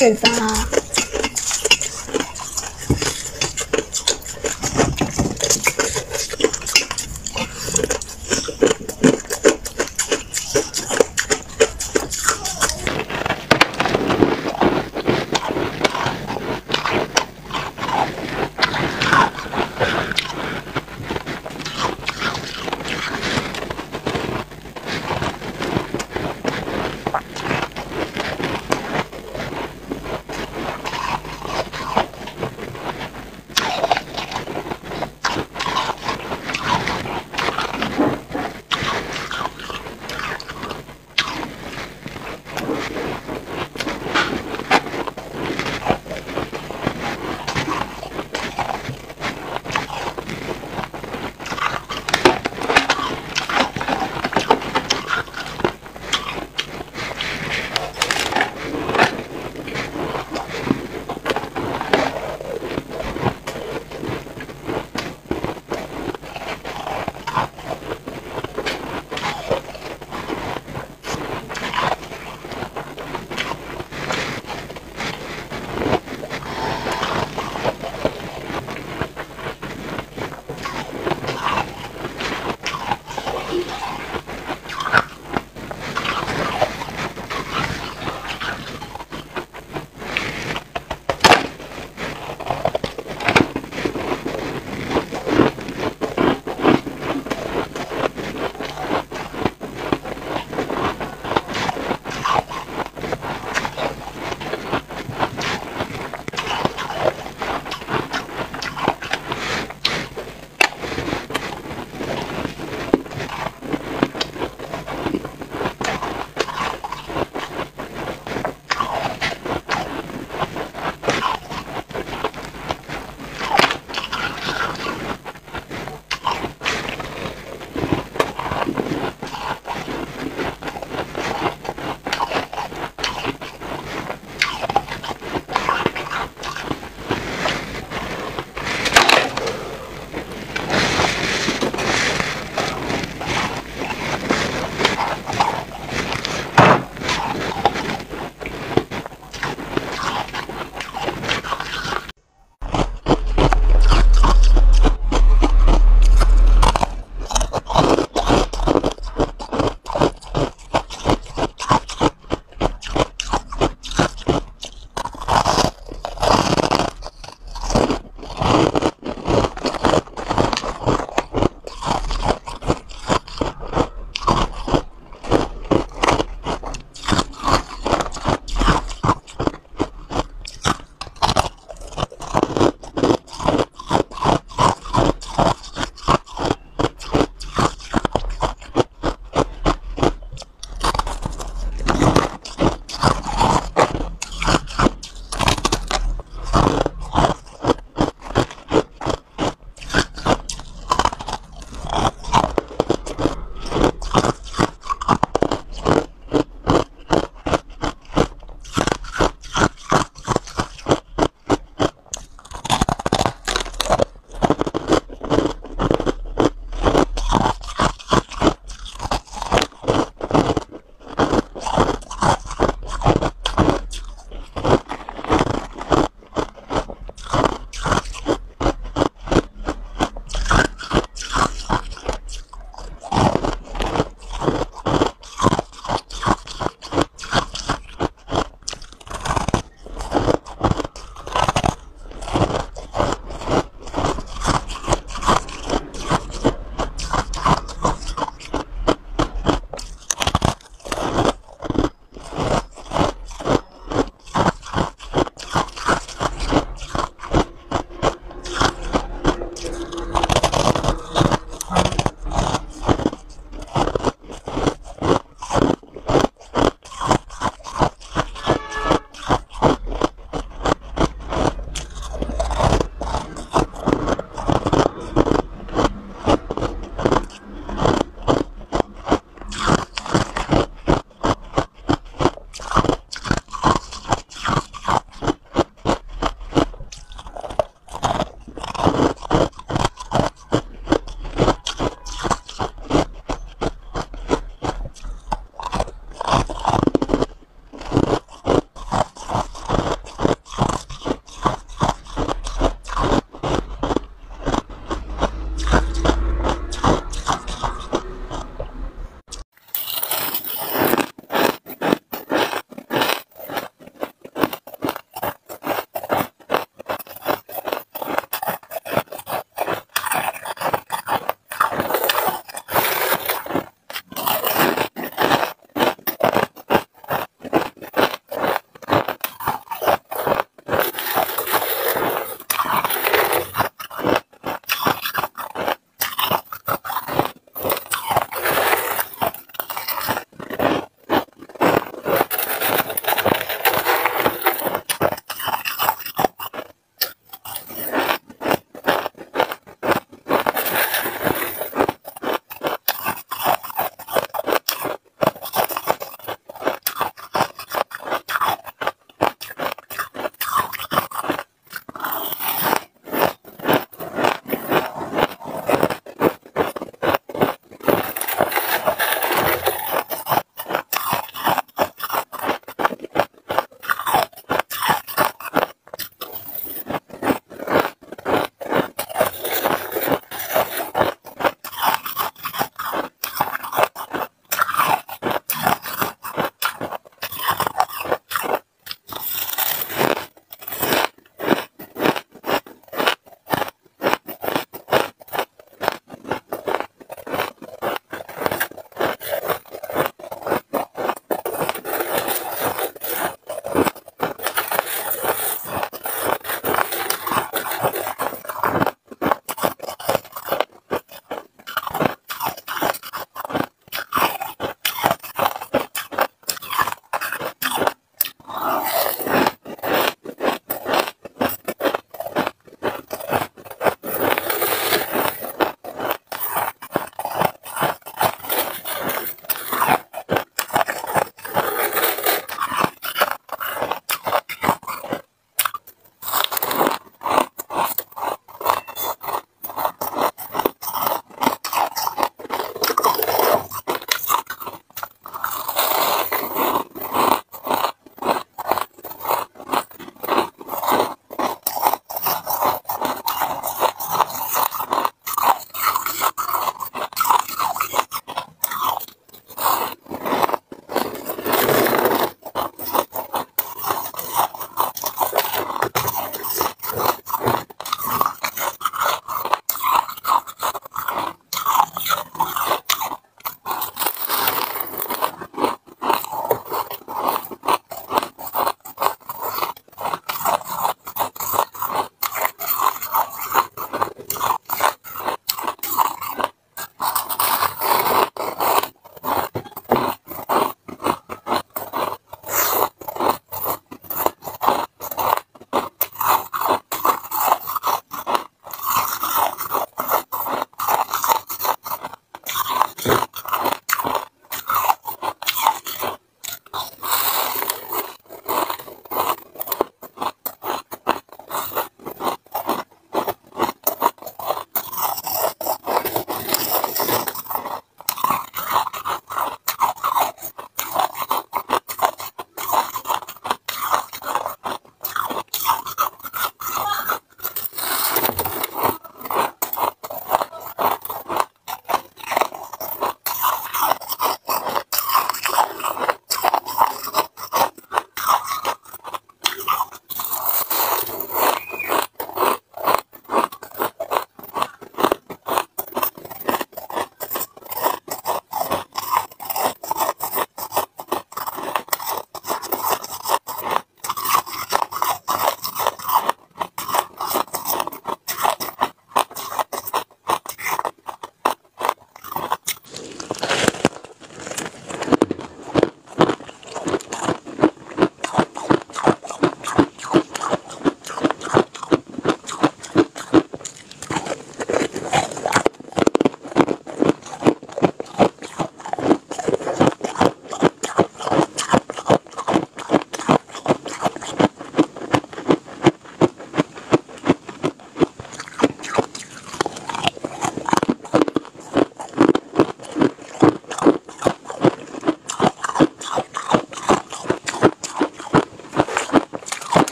是的。